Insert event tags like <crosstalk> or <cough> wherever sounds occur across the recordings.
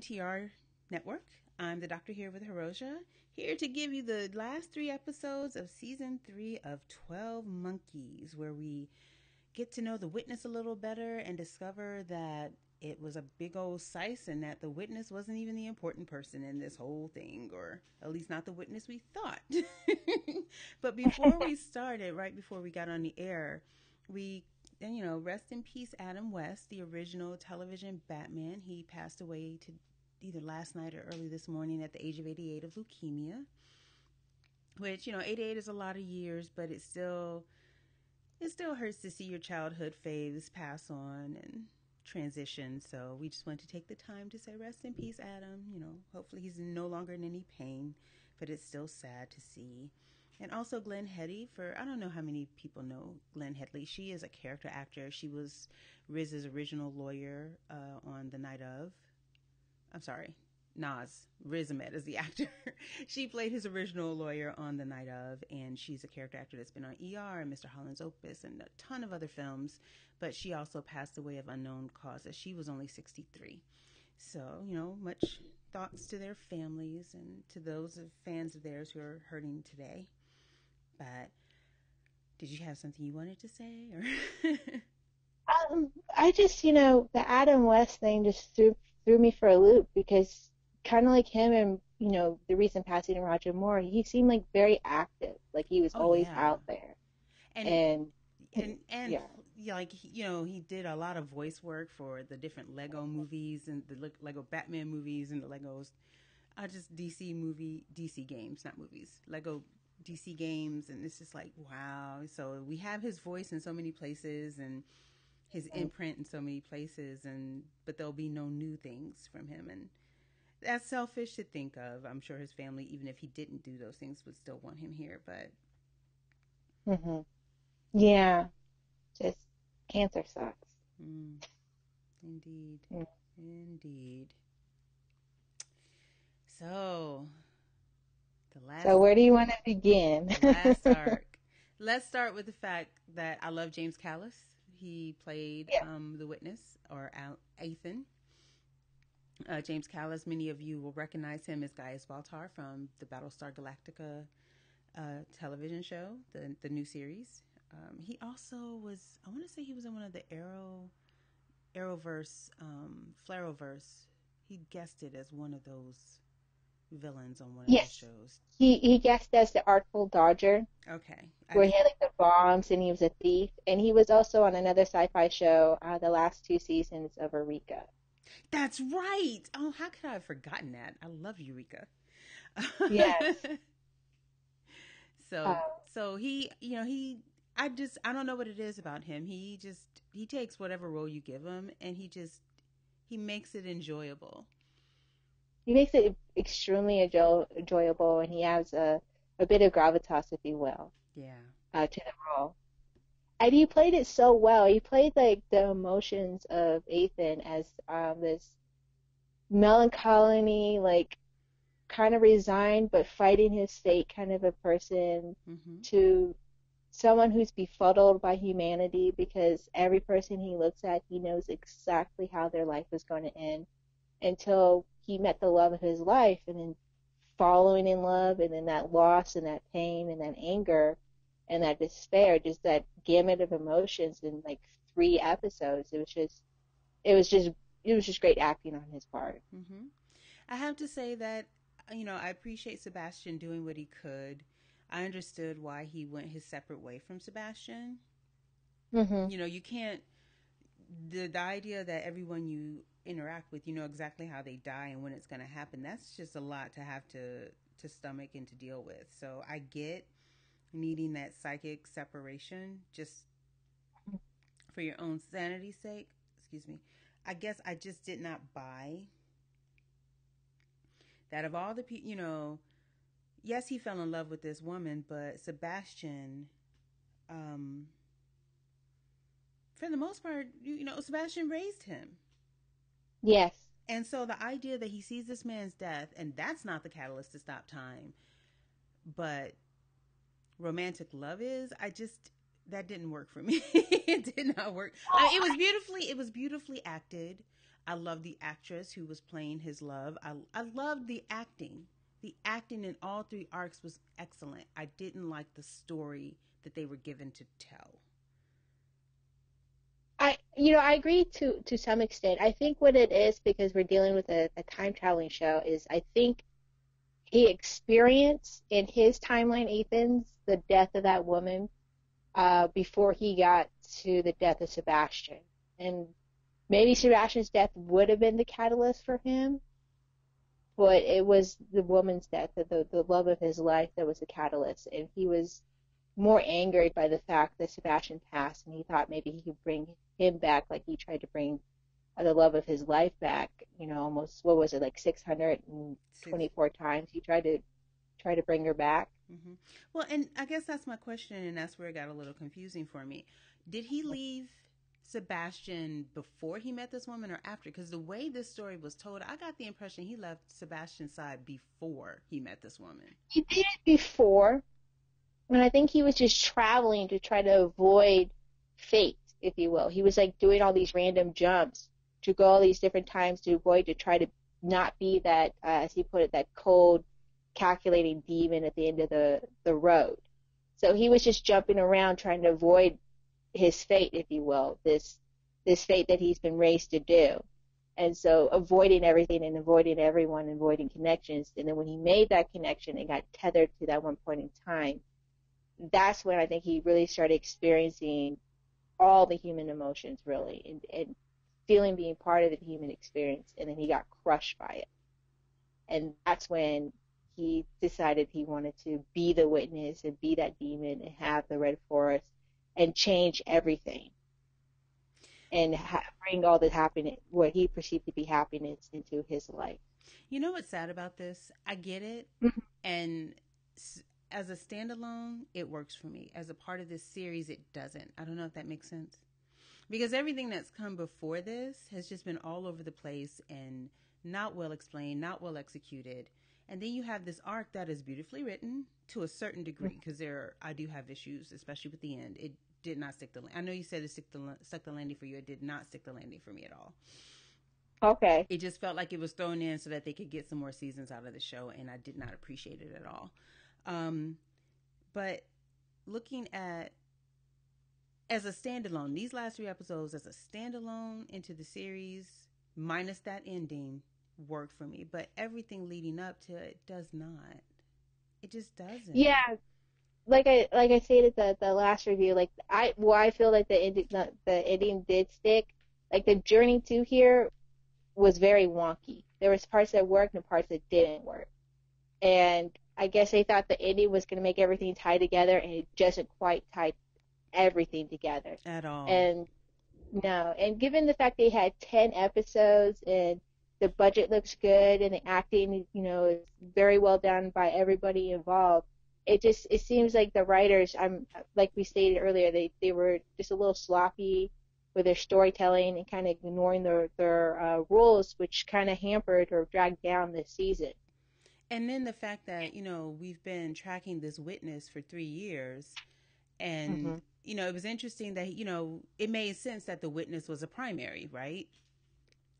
Welcome back to the MTR Network. I'm the doctor here with Hiroja, here to give you the last three episodes of season three of 12 Monkeys, where we get to know the witness a little better and discover that it was a big old sice and that the witness wasn't even the important person in this whole thing, or at least not the witness we thought. <laughs> but before we <laughs> started, right before we got on the air, we and you know, rest in peace, Adam West, the original television Batman. He passed away to either last night or early this morning at the age of 88 of leukemia. Which you know, 88 is a lot of years, but it still it still hurts to see your childhood faves pass on and transition. So we just want to take the time to say rest in peace, Adam. You know, hopefully he's no longer in any pain, but it's still sad to see. And also Glenn Headly for I don't know how many people know Glenn Headly. She is a character actor. She was Riz's original lawyer uh, on the night of. I'm sorry, Naz Riz is the <laughs> actor. she played his original lawyer on the night of, and she's a character actor that's been on ER and Mr. Holland's Opus and a ton of other films. But she also passed away of unknown causes. She was only 63. So you know, much thoughts to their families and to those of fans of theirs who are hurting today. But did you have something you wanted to say? Or <laughs> um, I just, you know, the Adam West thing just threw threw me for a loop because kind of like him and you know the recent passing of Roger Moore, he seemed like very active, like he was oh, always yeah. out there, and and and, and yeah. like you know he did a lot of voice work for the different Lego movies and the Lego Batman movies and the Legos, uh, just DC movie DC games, not movies, Lego DC games, and it's just like wow. So we have his voice in so many places and his imprint in so many places, and but there'll be no new things from him, and that's selfish to think of. I'm sure his family, even if he didn't do those things, would still want him here. But hmm yeah, just cancer sucks. Mm. Indeed, mm. indeed. So the last. So where do you want to begin? last <laughs> arc. Let's start with the fact that I love James Callis. He played yeah. um, the witness or Athan. Uh, James Callis, many of you will recognize him as Gaius Baltar from the Battlestar Galactica uh, television show, the the new series. Um, he also was, I want to say he was in one of the Arrow, Arrowverse, um, Flarrowverse. He guested as one of those villains on one of yes. shows. He he guessed as the Artful Dodger. Okay. Where he had like the bombs and he was a thief, and he was also on another sci-fi show, uh, the last two seasons of Eureka. That's right. Oh, how could I have forgotten that? I love Eureka. Yes. <laughs> so um, so he you know he I just I don't know what it is about him. He just he takes whatever role you give him and he just he makes it enjoyable he makes it extremely enjoyable, and he has a a bit of gravitas, if you will. Yeah. Uh, to the role. And he played it so well. He played like the emotions of Athan as um, this melancholy, like kind of resigned but fighting his fate kind of a person mm-hmm. to someone who's befuddled by humanity because every person he looks at, he knows exactly how their life is going to end until he met the love of his life and then following in love and then that loss and that pain and that anger and that despair, just that gamut of emotions in like three episodes. It was just, it was just, it was just great acting on his part. Mm-hmm. I have to say that, you know, I appreciate Sebastian doing what he could. I understood why he went his separate way from Sebastian. Mm-hmm. You know, you can't, the, the idea that everyone you interact with, you know exactly how they die and when it's going to happen. That's just a lot to have to to stomach and to deal with. So I get needing that psychic separation just for your own sanity's sake. Excuse me. I guess I just did not buy that of all the people, you know, yes, he fell in love with this woman, but Sebastian, um, for the most part, you know, Sebastian raised him. Yes. And so the idea that he sees this man's death, and that's not the catalyst to stop time, but romantic love is, I just that didn't work for me. <laughs> it did not work. It was beautifully, it was beautifully acted. I love the actress who was playing his love. I I loved the acting. The acting in all three arcs was excellent. I didn't like the story that they were given to tell. You know I agree to to some extent. I think what it is because we're dealing with a, a time traveling show is I think he experienced in his timeline, Athan's the death of that woman uh, before he got to the death of Sebastian, and maybe Sebastian's death would have been the catalyst for him, but it was the woman's death, the the love of his life, that was the catalyst, and he was more angered by the fact that Sebastian passed, and he thought maybe he could bring him back, like he tried to bring the love of his life back. You know, almost what was it, like 624 times he tried to try to bring her back. Mm-hmm. Well, and I guess that's my question, and that's where it got a little confusing for me. Did he leave Sebastian before he met this woman or after? Because the way this story was told, I got the impression he left Sebastian's side before he met this woman. He did it before, and I think he was just traveling to try to avoid fate, if you will. He was like doing all these random jumps to go all these different times to avoid to try to not be that, uh, as he put it, that cold, calculating demon at the end of the the road. So he was just jumping around trying to avoid his fate, if you will, this this fate that he's been raised to do. And so avoiding everything and avoiding everyone, and avoiding connections. And then when he made that connection and got tethered to that one point in time, that's when I think he really started experiencing all the human emotions really and, and feeling being part of the human experience and then he got crushed by it. And that's when he decided he wanted to be the witness and be that demon and have the red forest and change everything and ha- bring all the happiness, what he perceived to be happiness, into his life. You know what's sad about this? I get it, mm-hmm. and as a standalone, it works for me. As a part of this series, it doesn't. I don't know if that makes sense. Because everything that's come before this has just been all over the place and not well explained, not well executed. And then you have this arc that is beautifully written to a certain degree because mm-hmm. there I do have issues, especially with the end. It did not stick the. I know you said it stuck the stuck the landing for you. It did not stick the landing for me at all. Okay. It just felt like it was thrown in so that they could get some more seasons out of the show, and I did not appreciate it at all. Um, but looking at as a standalone, these last three episodes as a standalone into the series, minus that ending, worked for me. But everything leading up to it does not. It just doesn't. Yeah, like I like I stated the the last review, like I well I feel like the ending the, the ending did stick. Like the journey to here was very wonky. There was parts that worked and parts that didn't work. And I guess they thought the ending was going to make everything tie together, and it doesn't quite tie everything together at all. And no, and given the fact they had ten episodes and the budget looks good and the acting, you know, is very well done by everybody involved. It just it seems like the writers, I'm like we stated earlier, they they were just a little sloppy with their storytelling and kind of ignoring their their uh, rules, which kind of hampered or dragged down this season. And then the fact that you know we've been tracking this witness for three years, and mm-hmm. you know it was interesting that you know it made sense that the witness was a primary, right?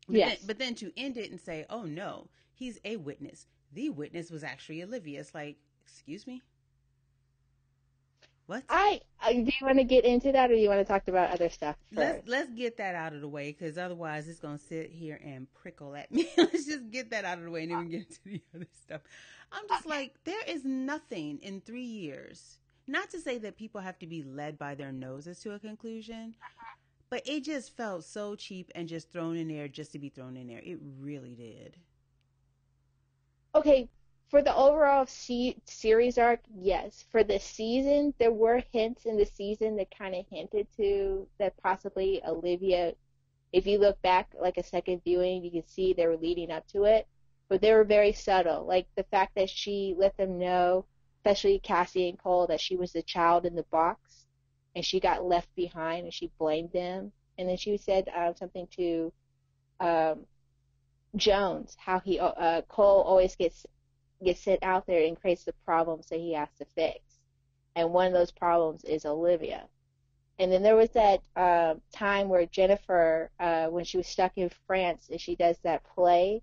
But yes. Then, but then to end it and say, oh no, he's a witness. The witness was actually Olivia. It's like, excuse me? What? I uh, do you want to get into that, or do you want to talk about other stuff? let Let's let's get that out of the way, because otherwise it's gonna sit here and prickle at <laughs> me. let's just get that out of the way, and then we get into the other stuff. I'm just like, there is nothing in three years. Not to say that people have to be led by their noses to a conclusion, but it just felt so cheap and just thrown in there just to be thrown in there. It really did. Okay, for the overall se- series arc, yes. For the season, there were hints in the season that kind of hinted to that possibly Olivia, if you look back like a second viewing, you can see they were leading up to it, but they were very subtle. Like the fact that she let them know, especially Cassie and Cole, that she was the child in the box and she got left behind and she blamed them. And then she said uh, something to um, Jones, how he uh, Cole always gets gets sent out there and creates the problems that he has to fix. And one of those problems is Olivia. And then there was that uh, time where Jennifer, uh, when she was stuck in France, and she does that play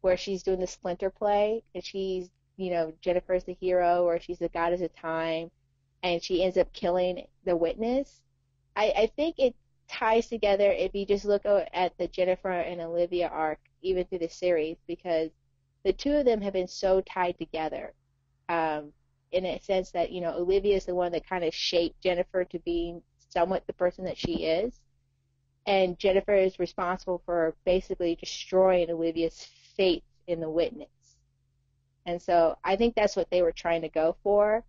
where she's doing the Splinter play, and she's, you know, Jennifer's the hero, or she's the goddess of time, and she ends up killing the witness. I, I think it ties together if you just look at the Jennifer and Olivia arc, even through the series, because the two of them have been so tied together. Um, in a sense that you know Olivia is the one that kind of shaped Jennifer to being somewhat the person that she is, and Jennifer is responsible for basically destroying Olivia's faith in the witness. And so I think that's what they were trying to go for.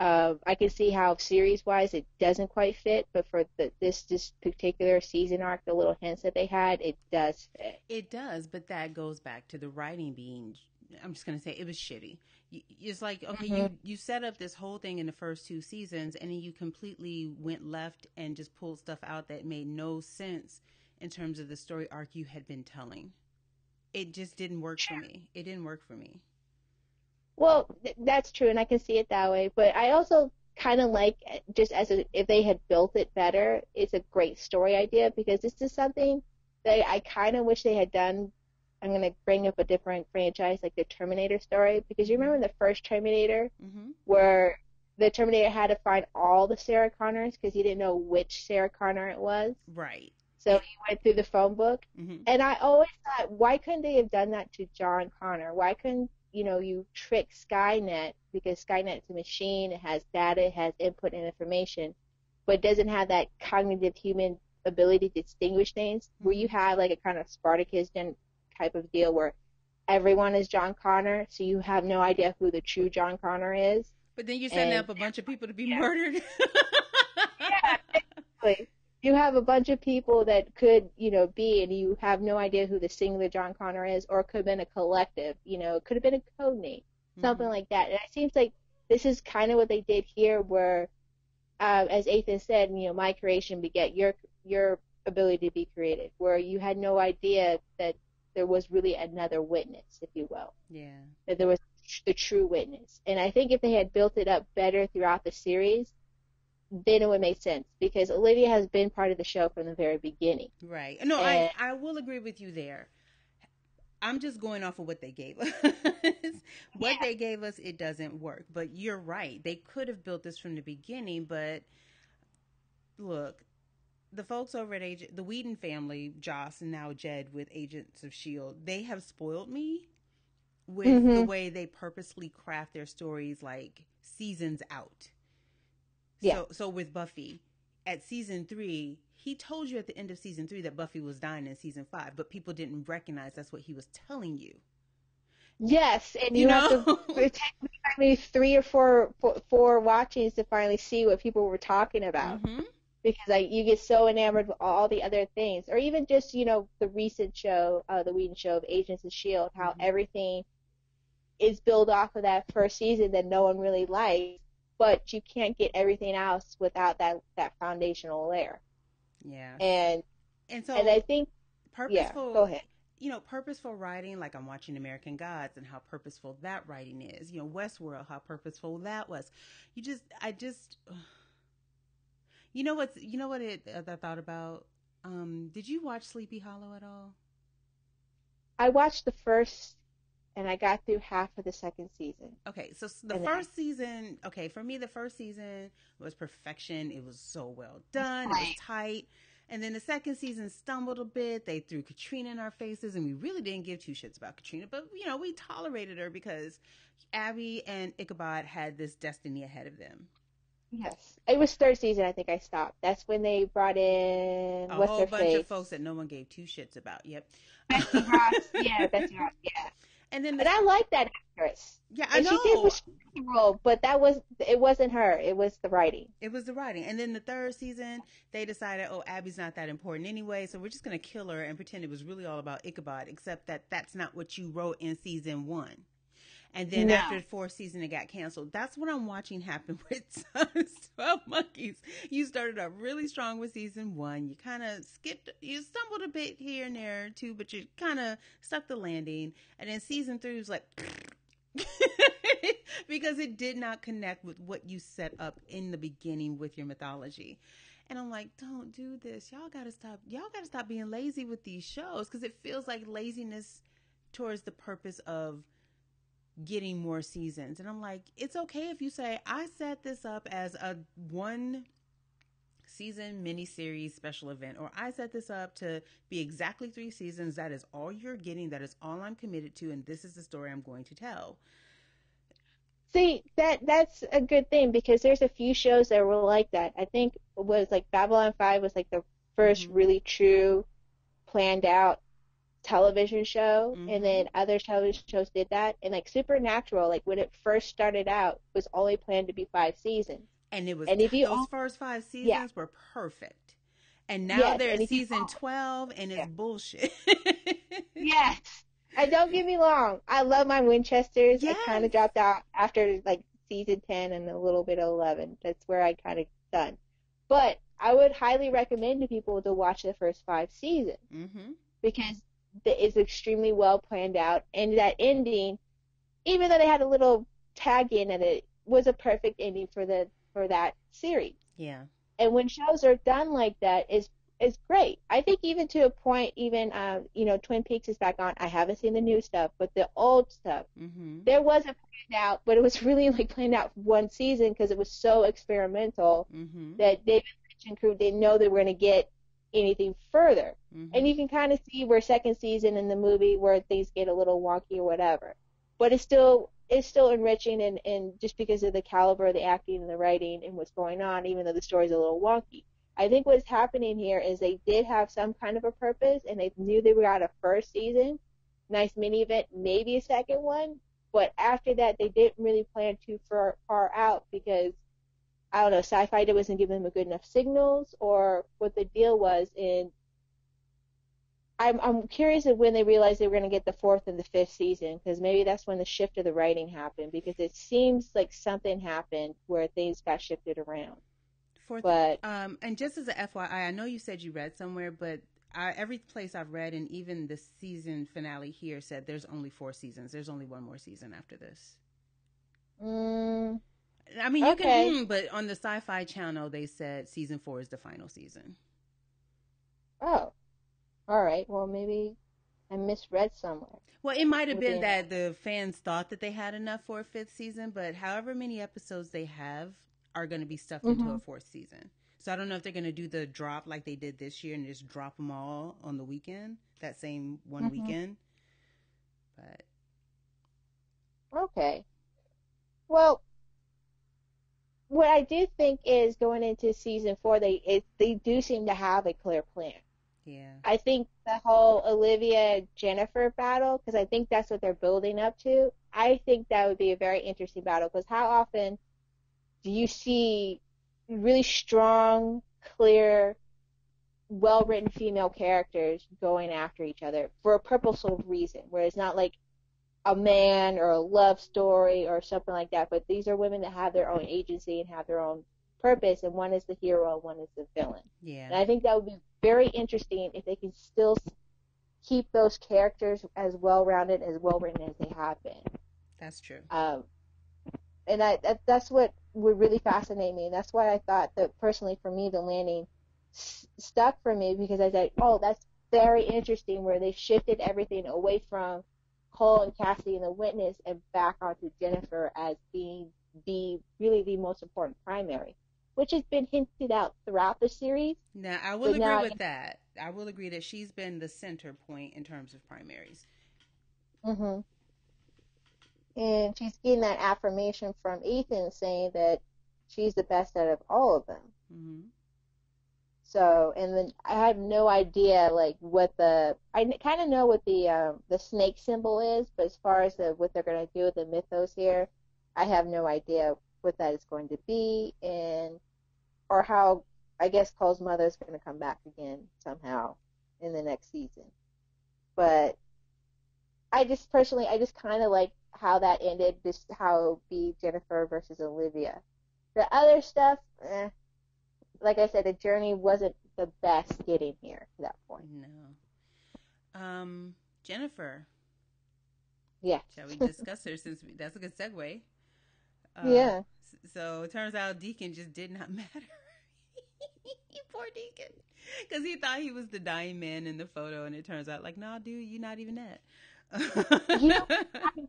Uh, I can see how series wise it doesn't quite fit, but for the, this this particular season arc, the little hints that they had, it does fit. It does, but that goes back to the writing being. I'm just gonna say it was shitty it's like okay mm-hmm. you you set up this whole thing in the first two seasons and then you completely went left and just pulled stuff out that made no sense in terms of the story arc you had been telling it just didn't work for me it didn't work for me well th- that's true and i can see it that way but i also kind of like just as a, if they had built it better it's a great story idea because this is something that i kind of wish they had done I'm gonna bring up a different franchise, like the Terminator story, because you remember the first Terminator, mm-hmm. where the Terminator had to find all the Sarah Connors because he didn't know which Sarah Connor it was. Right. So he went through the phone book, mm-hmm. and I always thought, why couldn't they have done that to John Connor? Why couldn't you know you trick Skynet because Skynet's a machine, it has data, it has input and information, but doesn't have that cognitive human ability to distinguish things. Mm-hmm. Where you have like a kind of Spartacus type of deal where everyone is John Connor, so you have no idea who the true John Connor is. But then you're setting and, up a bunch of people to be yeah. murdered. <laughs> yeah, exactly. You have a bunch of people that could, you know, be, and you have no idea who the singular John Connor is, or it could have been a collective. You know, it could have been a code name, something mm-hmm. like that. And it seems like this is kind of what they did here, where, uh, as Athan said, you know, my creation beget your your ability to be created, where you had no idea that there was really another witness, if you will. Yeah. That there was the true witness. And I think if they had built it up better throughout the series, then it would make sense because Olivia has been part of the show from the very beginning. Right. No, and, I I will agree with you there. I'm just going off of what they gave <laughs> us. what yeah. they gave us, it doesn't work. But you're right. They could have built this from the beginning, but look, the folks over at Agent, the Whedon family, Joss and now Jed with Agents of Shield, they have spoiled me with mm-hmm. the way they purposely craft their stories like seasons out. Yeah. So, so with Buffy, at season three, he told you at the end of season three that Buffy was dying in season five, but people didn't recognize that's what he was telling you. Yes, and you, you know? have to <laughs> it takes three or four four watchings to finally see what people were talking about. Mm-hmm because I you get so enamored with all the other things, or even just you know the recent show, uh, the Whedon show of Agents of Shield, how mm-hmm. everything is built off of that first season that no one really likes, but you can't get everything else without that that foundational layer. Yeah. And and so and I think purposeful. Yeah, go ahead. You know, purposeful writing, like I'm watching American Gods and how purposeful that writing is. You know, Westworld, how purposeful that was. You just, I just. <sighs> You know what's you know what it uh, I thought about. Um, did you watch Sleepy Hollow at all? I watched the first and I got through half of the second season. Okay, so the and first then, season, okay, for me the first season was perfection. It was so well done. It was tight. And then the second season stumbled a bit. They threw Katrina in our faces, and we really didn't give two shits about Katrina. But you know, we tolerated her because Abbie and Ichabod had this destiny ahead of them. Yes, it was third season. I think I stopped. That's when they brought in a whole bunch face? of folks that no one gave two shits about. Yep. Betsy Ross. yeah, Betsy Ross. Yeah. And then, the, but I like that actress. Yeah, I and know. She did was role, but that was it. Wasn't her. It was the writing. It was the writing. And then the third season, they decided, oh, Abbie's not that important anyway, so we're just gonna kill her and pretend it was really all about Ichabod. Except that that's not what you wrote in season one. And then no. after the fourth season, it got canceled. That's what I'm watching happen <laughs> with 12 Monkeys. You started up really strong with season one. You kind of skipped, you stumbled a bit here and there too, but you kind of stuck the landing. And then season three was like, <laughs> because it did not connect with what you set up in the beginning with your mythology. And I'm like, don't do this. Y'all got to stop. Y'all got to stop being lazy with these shows because it feels like laziness towards the purpose of getting more seasons. And I'm like, it's okay if you say, I set this up as a one season miniseries special event, or I set this up to be exactly three seasons. That is all you're getting. That is all I'm committed to. And this is the story I'm going to tell. See that that's a good thing because there's a few shows that were like that. I think it was like Babylon Five was like the 1st mm-hmm. really true, planned out television show, mm-hmm. and then other television shows did that. And like Supernatural, like when it first started out, was only planned to be five seasons. And it was and if you those all, first five seasons yeah. were perfect. And now yes, they're season twelve, and it's yeah. bullshit. yes, and don't get me wrong, I love my Winchesters. Yes. I kind of dropped out after like season 10 and a little bit of 11. That's where I kind of done. But I would highly recommend to people to watch the first five seasons mm-hmm. because it's extremely well planned out, and that ending, even though they had a little tag in and it, was a perfect ending for the for that series. Yeah. And when shows are done like that, is is great. I think even to a point, even uh, you know, Twin Peaks is back on. I haven't seen the new stuff, but the old stuff, mm-hmm. there was a planned out, but it was <laughs> really like planned out for one season because it was so experimental mm-hmm. that David Lynch and crew didn't know they were going to get anything further. Mm-hmm. And you can kind of see where second season in the movie where things get a little wonky or whatever, but it's still it's still enriching and, and just because of the caliber of the acting and the writing and what's going on, even though the story's a little wonky. I think what's happening here is they did have some kind of a purpose and they knew they were at a first season, nice mini event, maybe a second one, but after that they didn't really plan too far, far out because I don't know, sci-fi wasn't giving them a good enough signals or what the deal was in I'm I'm curious of when they realized they were going to get the fourth and the fifth season because maybe that's when the shift of the writing happened because it seems like something happened where things got shifted around. Fourth, but um, and just as a FYI, I know you said you read somewhere, but I, every place I've read, and even the season finale here said there's only four seasons. There's only one more season after this. Mm, I mean, you okay. can, mm, but on the Sci-Fi Channel, they said season four is the final season. Oh, all right. Well, maybe I misread somewhere. Well, it might have been that the fans thought that they had enough for a fifth season, but however many episodes they have, are going to be stuffed mm-hmm. into a fourth season. So I don't know if they're going to do the drop like they did this year and just drop them all on the weekend, that same one mm-hmm. weekend. But okay. Well, what I do think is going into season four, they it, they do seem to have a clear plan. Yeah. I think the whole Olivia Jennifer battle, because I think that's what they're building up to. I think that would be a very interesting battle because how often do you see really strong, clear, well written female characters going after each other for a purposeful reason, where it's not like a man or a love story or something like that, but these are women that have their own agency and have their own purpose, and one is the hero and one is the villain. Yeah. And I think that would be very interesting if they can still keep those characters as well rounded, as well written as they have been. That's true. Um, and I, that, that's what would really fascinate me. That's why I thought that personally for me the landing s- stuck for me because I said, oh, that's very interesting where they shifted everything away from Cole and Cassidy and the witness and back onto Jennifer as being the really the most important primary, which has been hinted out throughout the series. Now I will agree now, with that. I will agree that she's been the center point in terms of primaries. Mhm and she's getting that affirmation from Athan saying that she's the best out of all of them. Mm-hmm. So, and then I have no idea like what the I kind of know what the um, the snake symbol is, but as far as the what they're going to do with the mythos here, I have no idea what that is going to be, and or how I guess Cole's mother is going to come back again somehow in the next season. But I just personally, I just kind of like how that ended, just how be Jennifer versus Olivia. The other stuff, eh, like I said, the journey wasn't the best getting here to that point. No. Um, Jennifer, Yeah. Shall we discuss her since we, that's a good segue? Uh, yeah. So it turns out Deacon just did not <laughs> matter. <laughs> Poor Deacon. Because he thought he was the dying man in the photo, and it turns out, like, no, nah, dude, you're not even that. you know, I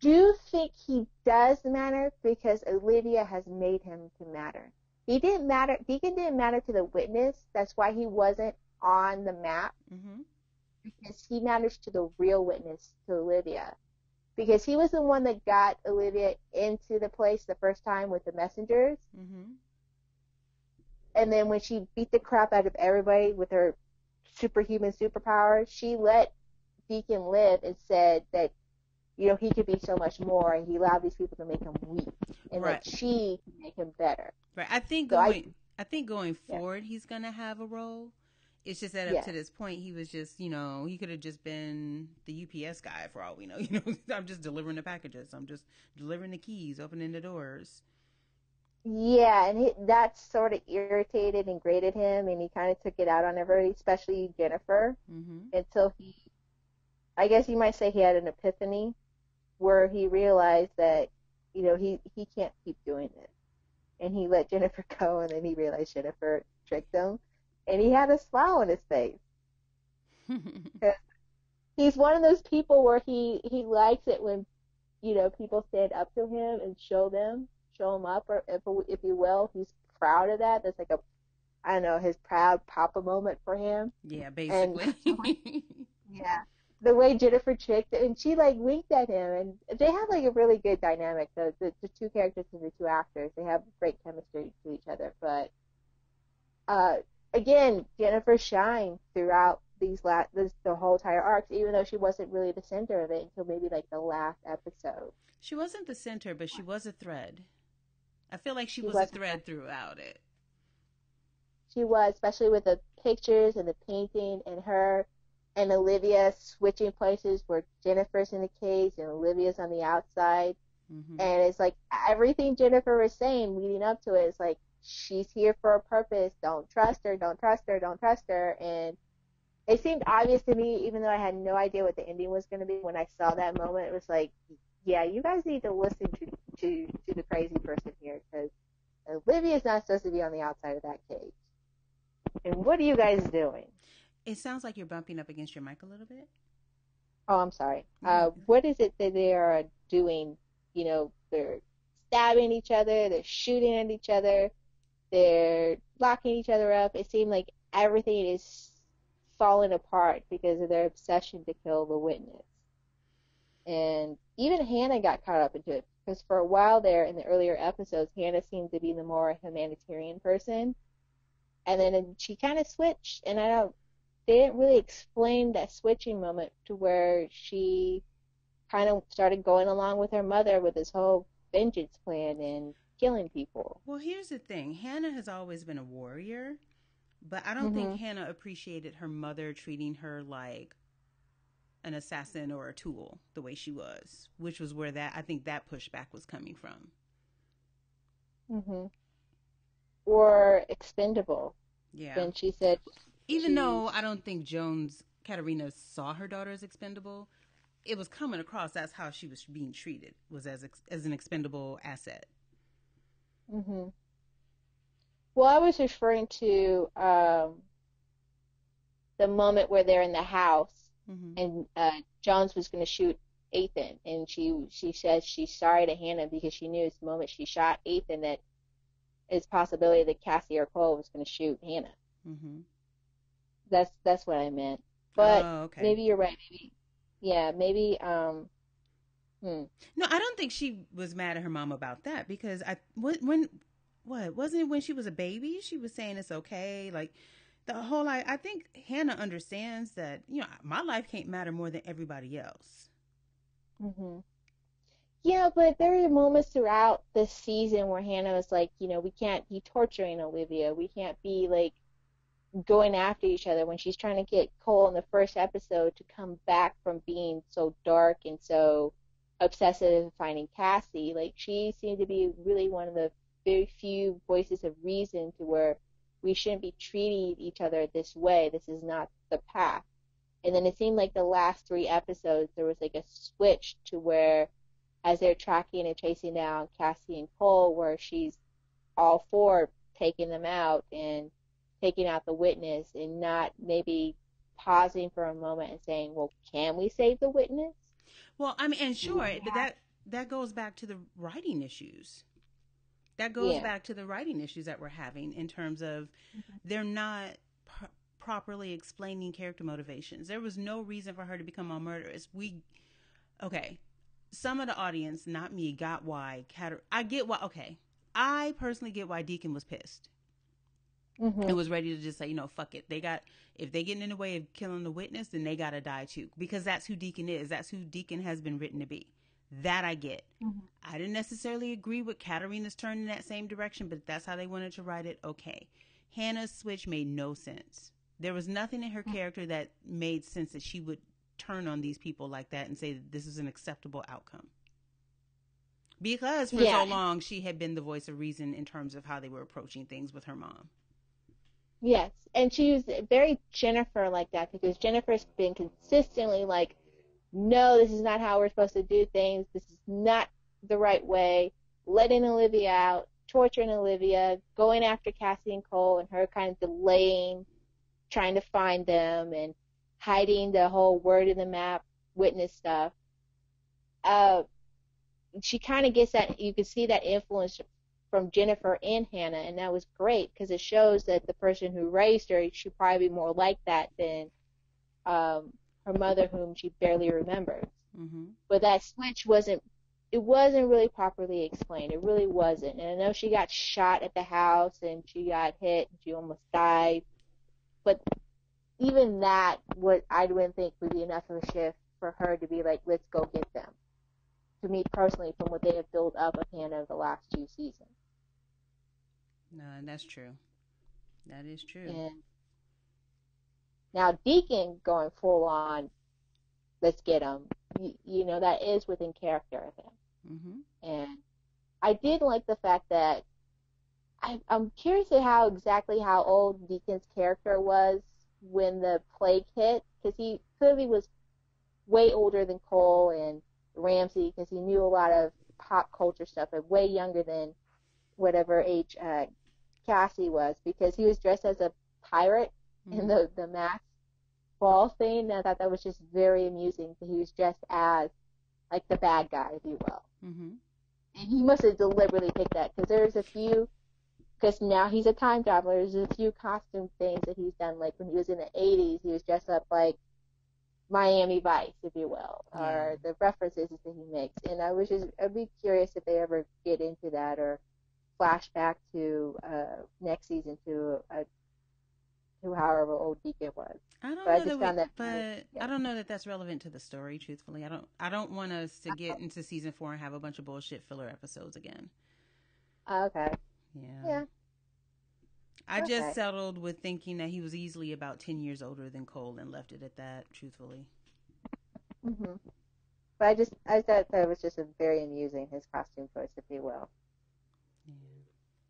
do think he does matter because Olivia has made him to matter. He didn't matter. Deacon didn't matter to the witness. That's why he wasn't on the map. Mm-hmm. Because he matters to the real witness, to Olivia. Because he was the one that got Olivia into the place the first time with the messengers. Mm-hmm. And then when she beat the crap out of everybody with her superhuman superpowers, she let Deacon live and said that, you know, he could be so much more, and he allowed these people to make him weak, and right. that she can make him better. Right. I think so going, I, I, think going forward, yeah. he's gonna have a role. It's just that up yeah. to this point, he was just, you know, he could have just been the UPS guy for all we know. <laughs> You know, I'm just delivering the packages. I'm just delivering the keys, opening the doors. Yeah, and he, that sort of irritated and grated him, and he kind of took it out on everybody, especially Jennifer, mm-hmm. until he, I guess you might say he had an epiphany, where he realized that, you know, he he can't keep doing this, and he let Jennifer <laughs> go, and then he realized Jennifer tricked him, and he had a smile on his face. <laughs> he's one of those people where he he likes it when, you know, people stand up to him and show them show him up, or if if you will, he's proud of that. That's like a, I don't know, his proud papa moment for him. Yeah, basically. And, <laughs> yeah, the way Jennifer tricked and she like winked at him, and they have like a really good dynamic. The the, the two characters and the two actors, they have great chemistry to each other. But uh, again, Jennifer shined throughout these last this, the whole entire arc, even though she wasn't really the center of it until maybe like the last episode. She wasn't the center, but she was a thread. I feel like she, she was, was a thread throughout it. She was, especially with the pictures and the painting and her and Olivia switching places where Jennifer's in the cage and Olivia's on the outside. Mm-hmm. And it's like everything Jennifer was saying leading up to it is like she's here for a purpose. Don't trust her. Don't trust her. Don't trust her. And it seemed obvious to me, even though I had no idea what the ending was going to be. When I saw that moment, it was like, yeah, you guys need to listen to to to the crazy person here because Olivia's not supposed to be on the outside of that cage. And what are you guys doing? It sounds like you're bumping up against your mic a little bit. Oh, I'm sorry. Uh, what is it that they are doing? You know, they're stabbing each other, they're shooting at each other, they're locking each other up. It seemed like everything is falling apart because of their obsession to kill the witness. And even Hannah got caught up into it because for a while there in the earlier episodes, Hannah seemed to be the more humanitarian person, and then she kind of switched. And I don't, they didn't really explain that switching moment to where she kind of started going along with her mother with this whole vengeance plan and killing people. Well, here's the thing: Hannah has always been a warrior, but I don't mm-hmm. think Hannah appreciated her mother treating her like an assassin or a tool the way she was, which was where that I think that pushback was coming from. Mhm. Or expendable. Yeah. When she said even she... though I don't think Jones Katarina saw her daughter as expendable, it was coming across that's how she was being treated was as as an expendable asset. Mhm. Well, I was referring to um, the moment where they're in the house mm-hmm. and uh, Jones was going to shoot Athan, and she she says she's sorry to Hannah because she knew the moment she shot Athan that it's possibility that Cassie or Cole was going to shoot Hannah. Mm-hmm. That's that's what I meant. But oh, okay. maybe you're right. Maybe yeah, maybe. Um, hmm. No, I don't think she was mad at her mom about that because I when, when what wasn't it when she was a baby she was saying it's okay like the whole I, I think Hannah understands that you know my life can't matter more than everybody else. Mhm. Yeah, but there were moments throughout the season where Hannah was like, you know, we can't be torturing Olivia. We can't be like going after each other when she's trying to get Cole in the first episode to come back from being so dark and so obsessive in finding Cassie. Like she seemed to be really one of the very few voices of reason to where we shouldn't be treating each other this way. This is not the path. And then it seemed like the last three episodes there was like a switch to where as they're tracking and chasing down Cassie and Cole where she's all for taking them out and taking out the witness and not maybe pausing for a moment and saying, "Well, can we save the witness?" Well, I mean, and sure, yeah. but that that goes back to the writing issues. That goes yeah. back to the writing issues that we're having in terms of mm-hmm. they're not pr- properly explaining character motivations. There was no reason for her to become a murderess. We, okay, some of the audience, not me, got why. Cat- I get why. Okay, I personally get why Deacon was pissed. Mm-hmm. And was ready to just say, you know, fuck it. They got if they get in the way of killing the witness, then they gotta die too, because that's who Deacon is. That's who Deacon has been written to be. That I get. Mm-hmm. I didn't necessarily agree with Katarina's turn in that same direction, but that's how they wanted to write it. Okay. Hannah's switch made no sense. There was nothing in her mm-hmm. character that made sense that she would turn on these people like that and say that this is an acceptable outcome. Because for yeah. so long she had been the voice of reason in terms of how they were approaching things with her mom. Yes, and she was very Jennifer like that because Jennifer's been consistently like, no, this is not how we're supposed to do things. This is not the right way. Letting Olivia out, torturing Olivia, going after Cassie and Cole, and her kind of delaying, trying to find them, and hiding the whole word in the map witness stuff. Uh, she kind of gets that. You can see that influence from Jennifer and Hannah, and that was great because it shows that the person who raised her should probably be more like that than um, her mother, whom she barely remembers. Mm-hmm. But that switch wasn't. It wasn't really properly explained. It really wasn't. And I know she got shot at the house and she got hit and she almost died. But even that, what I wouldn't think would be enough of a shift for her to be like, let's go get them. To me personally, from what they have built up of Hannah the last two seasons. No, that's true. That is true. And now Deacon going full on, let's get him. You, you know that is within character of him. Mm-hmm. And I did like the fact that I, I'm curious at how exactly how old Deacon's character was when the plague hit, because he clearly was way older than Cole and Ramsey, because he knew a lot of pop culture stuff, and way younger than whatever age uh, Cassie was because he was dressed as a pirate mm-hmm. in the the mask ball thing. And I thought that was just very amusing. He was dressed as like the bad guy, if you will. Mm-hmm. And he must have deliberately picked that because there's a few. Because now he's a time traveler. There's a few costume things that he's done. Like when he was in the 80s, he was dressed up like Miami Vice, if you will, yeah. or the references that he makes. And I was just, I'd be curious if they ever get into that or flashback to uh, next season to uh, to however old Deacon was. I don't but know I that, we, that, but yeah. I don't know that that's relevant to the story. Truthfully, I don't. I don't want us to get into season four and have a bunch of bullshit filler episodes again. Okay. Yeah. Yeah. I okay. just settled with thinking that he was easily about ten years older than Cole and left it at that. Truthfully. Mhm. But I just I thought that was just a very amusing his costume choice, if you will.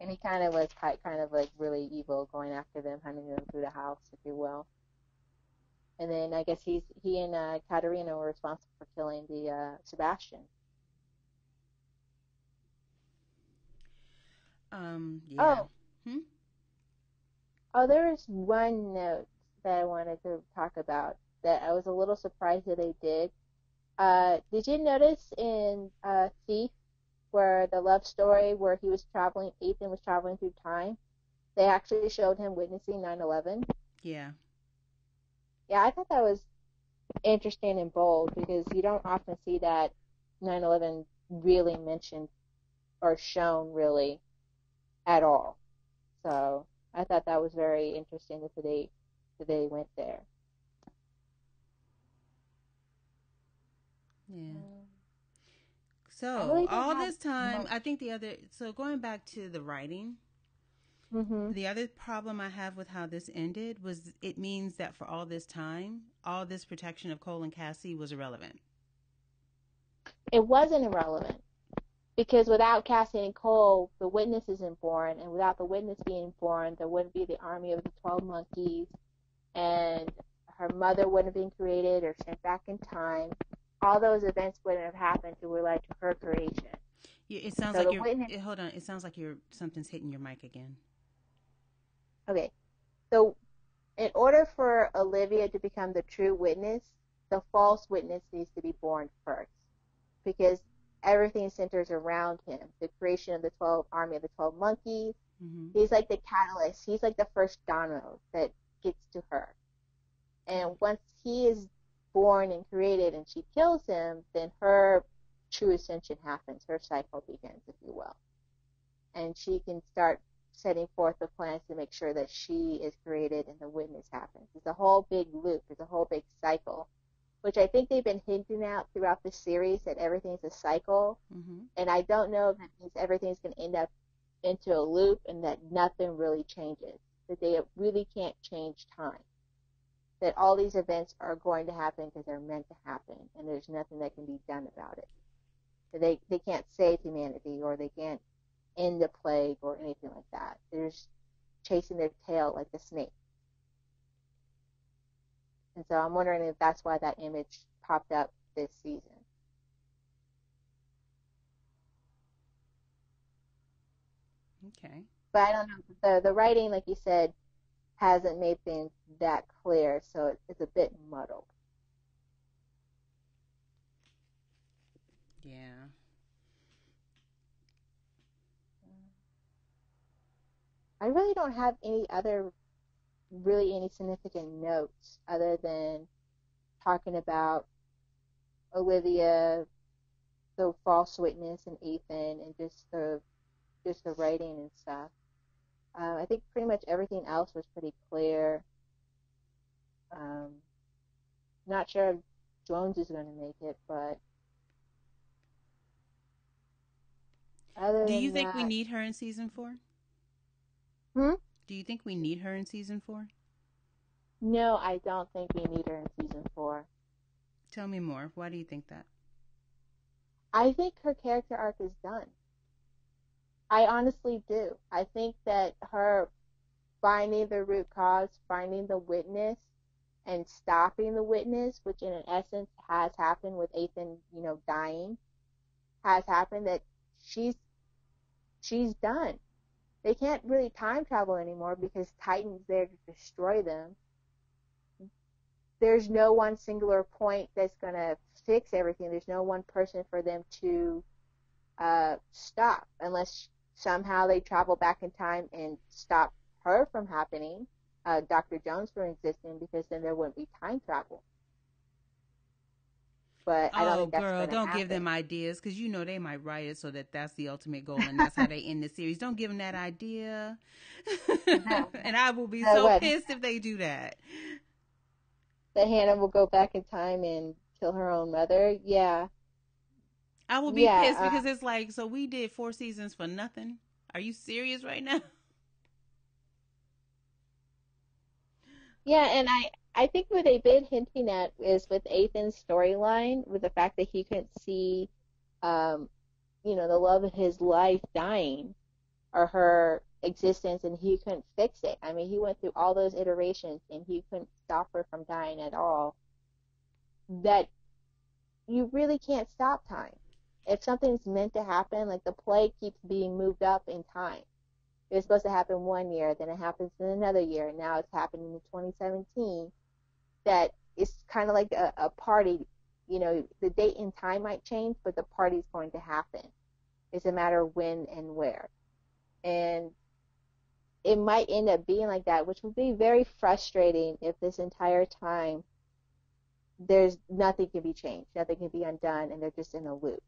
And he kind of was kind of like really evil, going after them, hunting them through the house, if you will. And then I guess he's he and uh, Katarina were responsible for killing the uh, Sebastian. Um. Yeah. Oh. Hmm? Oh, there was one note that I wanted to talk about that I was a little surprised that they did. Uh, did you notice in uh, Thief where the love story where he was traveling, Athan was traveling through time, they actually showed him witnessing 9/11. Yeah. Yeah, I thought that was interesting and bold because you don't often see that 9/11 really mentioned or shown really at all. So I thought that was very interesting that they that they went there. Yeah. Um, so all this time, much. I think the other. So going back to the writing, mm-hmm. the other problem I have with how this ended was it means that for all this time, all this protection of Cole and Cassie was irrelevant. It wasn't irrelevant because without Cassie and Cole, the witness isn't born, and without the witness being born, there wouldn't be the army of the twelve monkeys, and her mother wouldn't have been created or sent back in time. All those events wouldn't have happened to relate to her creation. Yeah, it sounds so like you're. Witness, hold on, it sounds like you're something's hitting your mic again. Okay, so in order for Olivia to become the true witness, the false witness needs to be born first, because everything centers around him. The creation of the twelve army of the twelve monkeys. Mm-hmm. He's like the catalyst. He's like the first domino that gets to her. And once he is born and created and she kills him, then her true ascension happens. Her cycle begins, if you will. And she can start setting forth the plans to make sure that she is created and the witness happens. It's a whole big loop. It's a whole big cycle, which I think they've been hinting at throughout the series that everything's a cycle. Mm-hmm. And I don't know if that means everything's going to end up into a loop and that nothing really changes. That they really can't change time that all these events are going to happen because they're meant to happen, and there's nothing that can be done about it. They they can't save humanity, or they can't end the plague, or anything like that. They're just chasing their tail like the snake. And so I'm wondering if that's why that image popped up this season. Okay. But I don't know the the writing, like you said, hasn't made things that clear, so it's a bit muddled. Yeah. I really don't have any other, really any significant notes other than talking about Olivia, the false witness, and Athan, and just the just the writing and stuff. Uh, I think pretty much everything else was pretty clear. Um, not sure if Jones is going to make it, but do you think that, we need her in season four? Hmm. Do you think we need her in season four? No, I don't think we need her in season four. Tell me more. Why do you think that? I think her character arc is done. I honestly do. I think that her finding the root cause, finding the witness, and stopping the witness, which in essence has happened with Athan, you know, dying, has happened that she's she's done. They can't really time travel anymore because Titan's there to destroy them. There's no one singular point that's gonna fix everything. There's no one person for them to uh, stop unless somehow they travel back in time and stop her from happening, uh, Dr. Jones from existing, because then there wouldn't be time travel. But I don't oh, girl, don't happen. give them ideas because you know they might write it so that that's the ultimate goal and that's how they end the series. Don't give them that idea, <laughs> and I will be so what? pissed if they do that. That Hannah will go back in time and kill her own mother. Yeah, I will be yeah, pissed because uh, it's like, so we did four seasons for nothing. Are you serious right now? <laughs> Yeah, and I I think what they've been hinting at is with Athan's storyline, with the fact that he couldn't see, um, you know, the love of his life dying, or her existence, and he couldn't fix it. I mean, he went through all those iterations, and he couldn't stop her from dying at all. That you really can't stop time if something's meant to happen, like the play keeps being moved up in time. It was supposed to happen one year, then it happens in another year, and now it's happening in 2017. That it's kind of like a, a party. You know, the date and time might change, but the party's going to happen. It's a matter of when and where. And it might end up being like that, which would be very frustrating if this entire time there's nothing can be changed, nothing can be undone, and they're just in a loop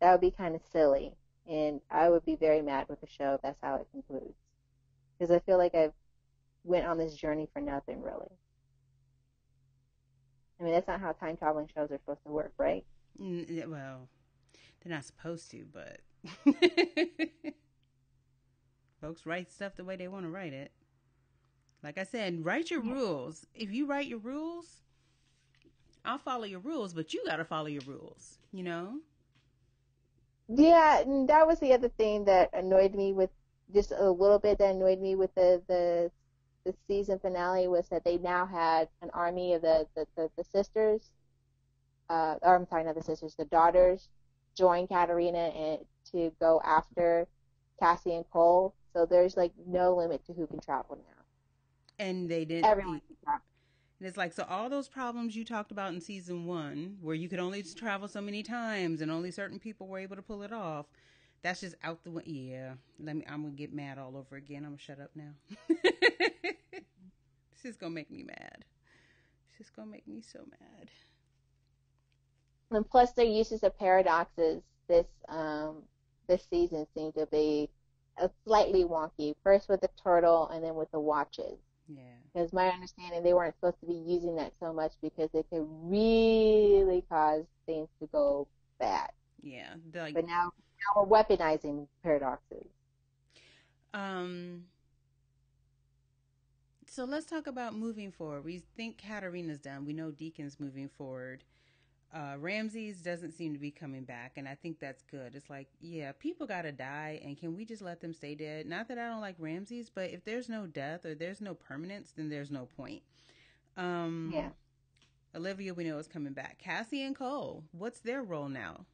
that would be kind of silly, and I would be very mad with the show if that's how it concludes, because I feel like I've went on this journey for nothing really. I mean, that's not how time traveling shows are supposed to work, right? Mm, well, they're not supposed to, but <laughs> folks write stuff the way they want to write it. Like I said, write your rules. If you write your rules, I'll follow your rules, but you got to follow your rules, you know? Yeah, and that was the other thing that annoyed me with just a little bit that annoyed me with the the the season finale was that they now had an army of the the, the, the sisters, uh, or I'm sorry, not the sisters, the daughters, join Katarina and to go after Cassie and Cole. So there's like no limit to who can travel now. And they didn't. Everyone. And it's like, so all those problems you talked about in season one, where you could only travel so many times and only certain people were able to pull it off, that's just out the window. Yeah, let me. I'm gonna get mad all over again. I'm gonna shut up now. <laughs> this is gonna make me mad. This is gonna make me so mad. And plus, their uses of paradoxes this um this season seem to be slightly wonky. First with the turtle, and then with the watches. Yeah. Because my understanding, they weren't supposed to be using that so much because it could really cause things to go bad. Yeah. Like, but now, now we're weaponizing paradoxes. Um. So let's talk about moving forward. We think Katarina's done. We know Deacon's moving forward uh, Ramses doesn't seem to be coming back, and I think that's good. It's like, yeah, people gotta die, and can we just let them stay dead? Not that I don't like Ramses, but if there's no death or there's no permanence, then there's no point. Um, yeah. Olivia, we know is coming back. Cassie and Cole, what's their role now?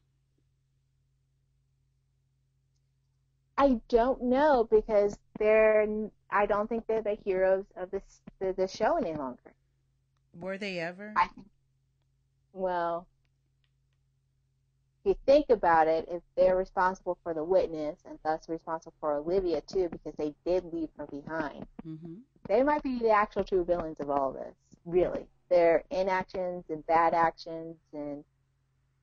I don't know because they're. I don't think they're the heroes of this the, the show any longer. Were they ever? I think well, if you think about it, if they're responsible for the witness and thus responsible for Olivia too, because they did leave her behind, mm-hmm. they might be the actual true villains of all this. Really, their inactions and bad actions and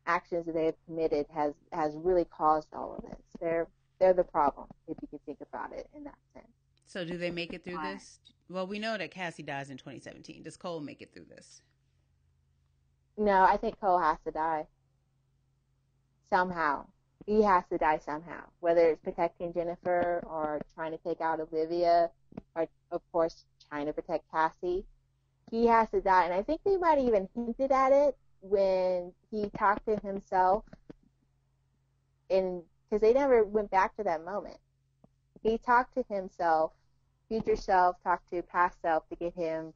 actions that they have committed has has really caused all of this. They're they're the problem if you can think about it in that sense. So, do they make it through this? Well, we know that Cassie dies in 2017. Does Cole make it through this? No, I think Cole has to die. Somehow. He has to die somehow. Whether it's protecting Jennifer or trying to take out Olivia or, of course, trying to protect Cassie. He has to die. And I think they might even hinted at it when he talked to himself. And because they never went back to that moment. He talked to himself, future self, talked to past self to get him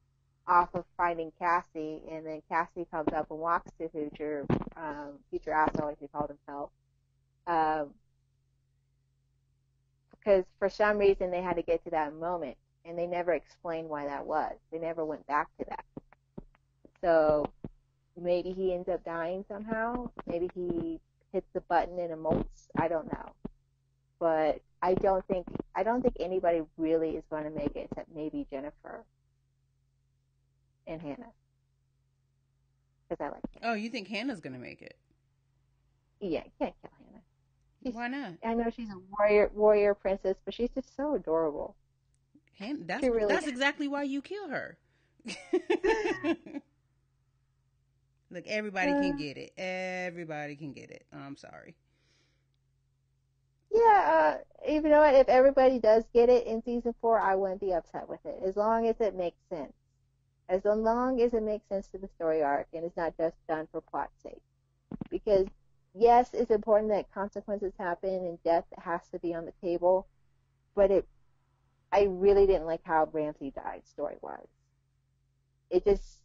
off of finding Cassie, and then Cassie comes up and walks to future um, future asshole, as he called himself. Um, because for some reason they had to get to that moment, and they never explained why that was. They never went back to that. So maybe he ends up dying somehow. Maybe he hits the button and emotes. I don't know. But I don't think I don't think anybody really is going to make it except maybe Jennifer and Hannah. Because I like Hannah. Oh, you think Hannah's going to make it? Yeah, you can't kill Hannah. She's, Why not? I know she's a warrior warrior princess, but she's just so adorable. Hannah, that's really that's is. exactly why you kill her. <laughs> Look, everybody uh, can get it. Everybody can get it. Oh, I'm sorry. Yeah, uh, you know what? If everybody does get it in season four, I wouldn't be upset with it, as long as it makes sense as long as it makes sense to the story arc and it's not just done for plot's sake. Because yes, it's important that consequences happen and death has to be on the table, but it I really didn't like how Ramses died story wise. It just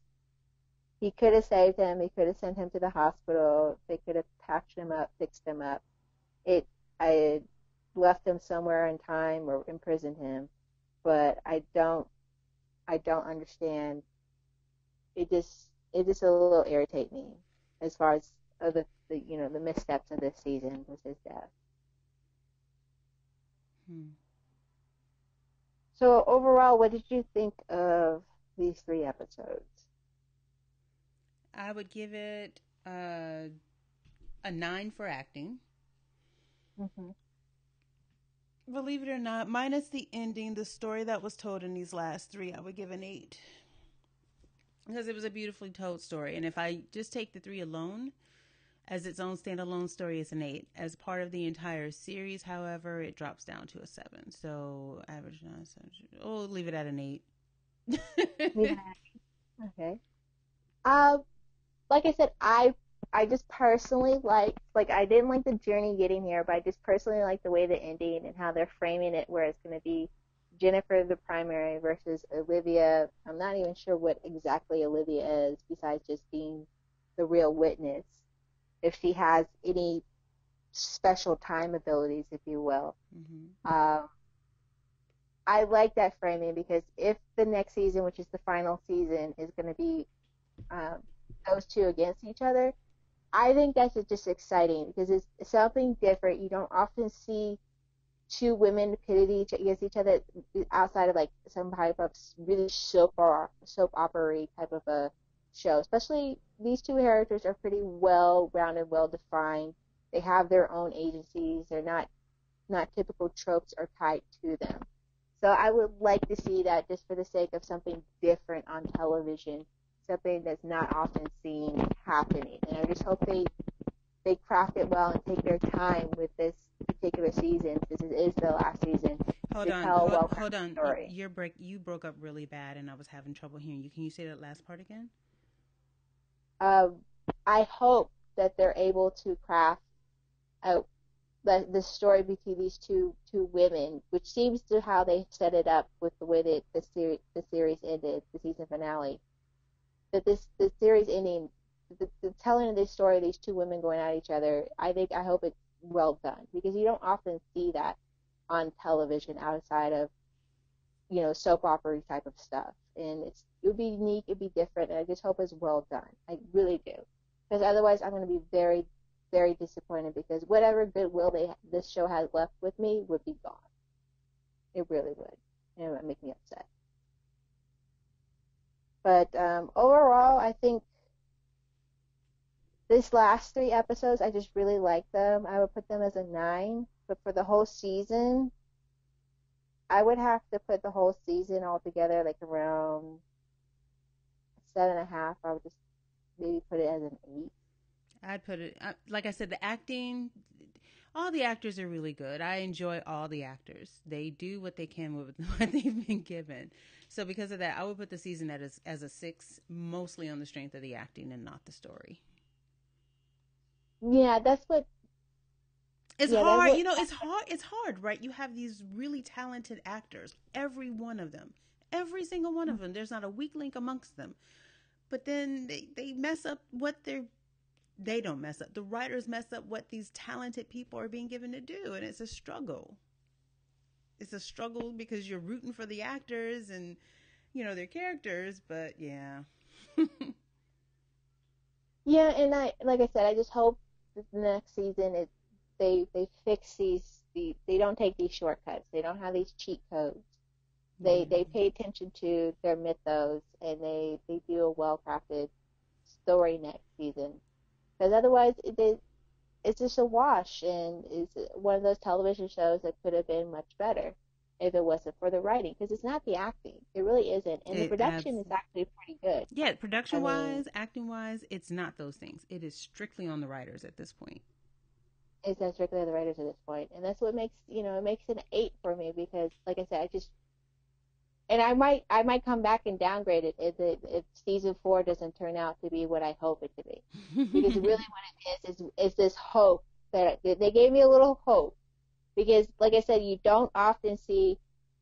he could have saved him, he could have sent him to the hospital, they could have patched him up, fixed him up. It I left him somewhere in time or imprisoned him, but I don't I don't understand it just it just a little irritate me as far as the, the you know the missteps of this season was his death. Hmm. So overall, what did you think of these three episodes? I would give it uh, a nine for acting. Mm-hmm. Believe it or not, minus the ending, the story that was told in these last three, I would give an eight because it was a beautifully told story. And if I just take the three alone as its own standalone story, it's an eight. As part of the entire series, however, it drops down to a seven. So average nine, seven. we'll leave it at an eight. okay. Um, like I said, I I just personally like like I didn't like the journey getting here, but I just personally like the way the ending and how they're framing it, where it's going to be Jennifer the primary versus Olivia. I'm not even sure what exactly Olivia is besides just being the real witness. If she has any special time abilities, if you will. Mm-hmm. Um, I like that framing because if the next season, which is the final season, is going to be um, those two against each other, I think that's just exciting because it's something different. You don't often see two women pitted against each other outside of like some type of really soap or soap opera type of a show. Especially these two characters are pretty well rounded, well defined. They have their own agencies. They're not not typical tropes are tied to them. So I would like to see that just for the sake of something different on television something that's not often seen happening. And I just hope they they craft it well and take their time with this particular season because it is the last season. Hold on, hold, well hold on. Story. Your break, you broke up really bad, and I was having trouble hearing you. Can you say that last part again? Um, I hope that they're able to craft out the, the story between these two two women, which seems to how they set it up with the way that the series the series ended, the season finale that this the series ending, the, the telling of this story, these two women going at each other, I think I hope it's well done because you don't often see that on television outside of you know soap opera type of stuff, and it's it would be unique, it'd be different, and I just hope it's well done. I really do, because otherwise I'm going to be very very disappointed because whatever goodwill they this show has left with me would be gone. It really would, and it would make me upset. But um, overall, I think this last three episodes, I just really like them. I would put them as a nine. But for the whole season, I would have to put the whole season all together like around seven and a half. I would just maybe put it as an eight. I'd put it uh, like I said. The acting, all the actors are really good. I enjoy all the actors. They do what they can with <laughs> what they've been given. So because of that, I would put the season as as a six, mostly on the strength of the acting and not the story. Yeah, that's what. It's yeah, hard, what, you know. It's hard. It's hard, right? You have these really talented actors, every one of them, every single one of mm. them. There's not a weak link amongst them. But then they they mess up what they're they don't mess up. The writers mess up what these talented people are being given to do, and it's a struggle. It's a struggle because you're rooting for the actors and you know their characters, but yeah. <laughs> yeah, and I like I said, I just hope the next season it they they fix these the they don't take these shortcuts. They don't have these cheat codes. They mm-hmm. they pay attention to their mythos and they they do a well crafted story next season because otherwise it, it's just a wash and it's one of those television shows that could have been much better if it wasn't for the writing because it's not the acting. It really isn't. And it the production adds, is actually pretty good. Yeah production wise acting wise it's not those things. It is strictly on the writers at this point. It's strictly on the writers at this point. And that's what makes you know it makes an eight for me because like i said i just and I might I might come back and downgrade it if it, if season four doesn't turn out to be what I hope it to be, because <laughs> really what it is is is this hope that they gave me a little hope, because like I said, you don't often see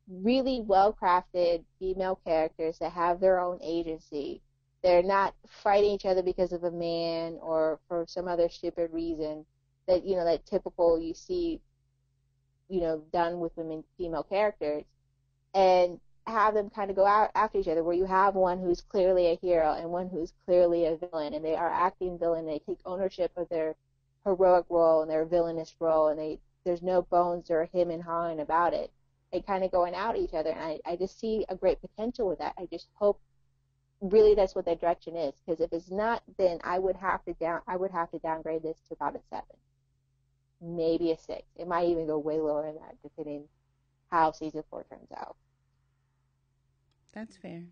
really well crafted female characters that have their own agency. They're not fighting each other because of a man or for some other stupid reason that you know that typical you see, you know, done with women female characters, and have them kind of go out after each other, where you have one who's clearly a hero and one who's clearly a villain, and they are acting villain. They take ownership of their heroic role and their villainous role, and they there's no bones or him and hawing about it. They kind of going out at each other, and I, I just see a great potential with that. I just hope really that's what their direction is, because if it's not, then I would have to down I would have to downgrade this to about a seven, maybe a six. It might even go way lower than that, depending how season four turns out. That's fair.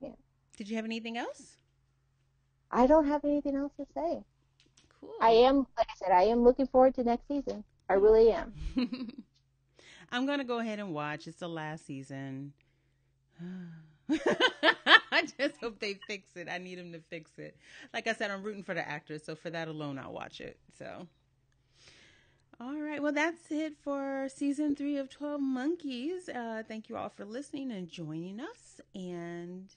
Yeah. Did you have anything else? I don't have anything else to say. Cool. I am, like I said, I am looking forward to next season. I really am. <laughs> I'm gonna go ahead and watch. It's the last season. <sighs> I just hope they fix it. I need them to fix it. Like I said, I'm rooting for the actors, so for that alone, I'll watch it. So, All right. Well, that's it for season three of 12 Monkeys. Uh, thank you all for listening and joining us. And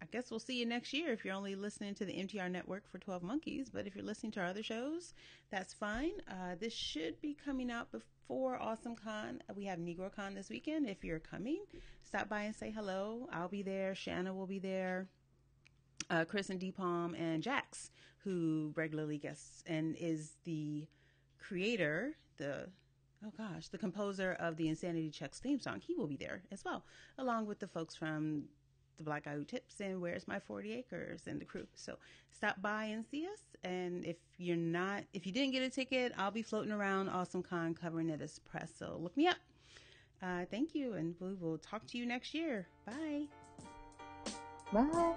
I guess we'll see you next year if you're only listening to the MTR network for 12 Monkeys. But if you're listening to our other shows, that's fine. Uh, this should be coming out before Awesome Con. We have Negro Con this weekend. If you're coming, stop by and say hello. I'll be there. Shanna will be there. Uh, Chris and Deepalm and Jax, who regularly guests and is the creator, the oh gosh, the composer of the Insanity Checks theme song, he will be there as well, along with the folks from the Black Guy Who Tips and Where's My 40 Acres and the crew. So stop by and see us. And if you're not, if you didn't get a ticket, I'll be floating around Awesome Con covering it as press. So look me up. Uh, thank you, and we will talk to you next year. Bye. Bye.